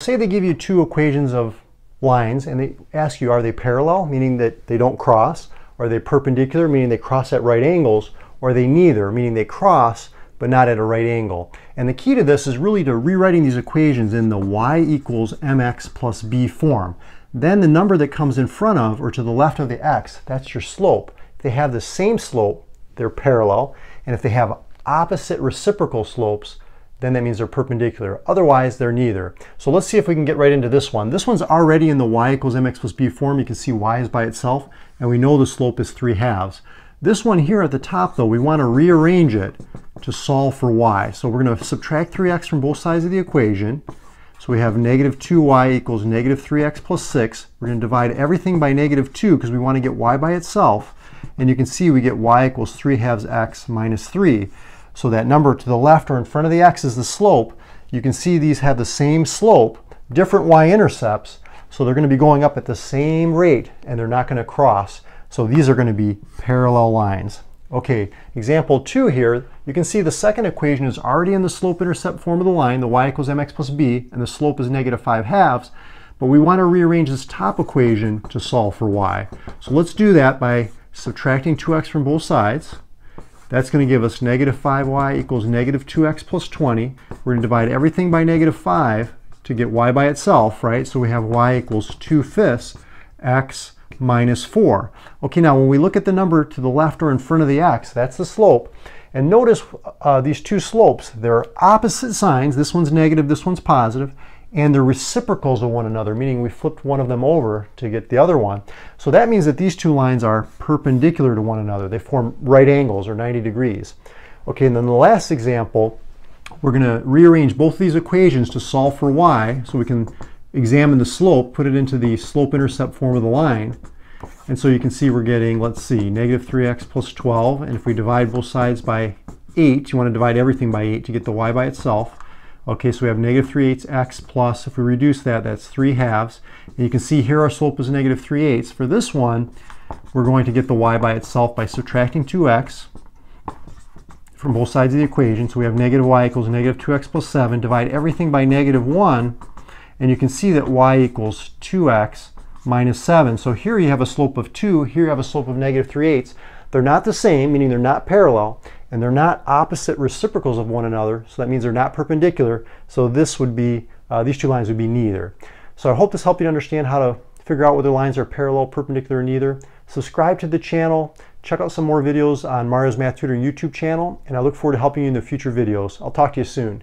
Say they give you two equations of lines and they ask you, are they parallel, meaning that they don't cross? Are they perpendicular, meaning they cross at right angles? Or are they neither, meaning they cross but not at a right angle? And the key to this is really to rewriting these equations in the y equals mx plus b form. Then the number that comes in front of or to the left of the x, that's your slope. If they have the same slope, they're parallel. And if they have opposite reciprocal slopes, then that means they're perpendicular. Otherwise, they're neither. So let's see if we can get right into this one. This one's already in the y equals mx plus b form. You can see y is by itself, and we know the slope is 3 halves. This one here at the top, though, we want to rearrange it to solve for y. So we're going to subtract 3x from both sides of the equation. So we have negative 2y equals negative 3x plus 6. We're going to divide everything by negative 2 because we want to get y by itself. And you can see we get y equals 3 halves x minus 3. So that number to the left or in front of the x is the slope. You can see these have the same slope, different y-intercepts, so they're going to be going up at the same rate and they're not going to cross. So these are going to be parallel lines. Okay, example two here, you can see the second equation is already in the slope-intercept form of the line, the y equals mx plus b, and the slope is negative 5 halves, but we want to rearrange this top equation to solve for y. So let's do that by subtracting 2x from both sides. That's going to give us negative 5y equals negative 2x plus 20. We're going to divide everything by negative 5 to get y by itself, right? So we have y equals 2 fifths x minus 4. Okay, now when we look at the number to the left or in front of the x, that's the slope. And notice uh, these two slopes, they're opposite signs. This one's negative, this one's positive and they're reciprocals of one another, meaning we flipped one of them over to get the other one. So that means that these two lines are perpendicular to one another. They form right angles or 90 degrees. Okay, and then the last example, we're going to rearrange both these equations to solve for y so we can examine the slope, put it into the slope-intercept form of the line. And so you can see we're getting, let's see, negative 3x plus 12. And if we divide both sides by 8, you want to divide everything by 8 to get the y by itself. Okay, so we have negative 3 eighths x plus, if we reduce that, that's 3 halves. And you can see here our slope is negative 3 eighths. For this one, we're going to get the y by itself by subtracting 2x from both sides of the equation. So we have negative y equals negative 2x plus 7. Divide everything by negative 1, and you can see that y equals 2x minus 7. So here you have a slope of 2, here you have a slope of negative 3 eighths. They're not the same, meaning they're not parallel and they're not opposite reciprocals of one another, so that means they're not perpendicular, so this would be, uh, these two lines would be neither. So I hope this helped you understand how to figure out whether lines are parallel, perpendicular, or neither. Subscribe to the channel, check out some more videos on Mario's Math Tutor YouTube channel, and I look forward to helping you in the future videos. I'll talk to you soon.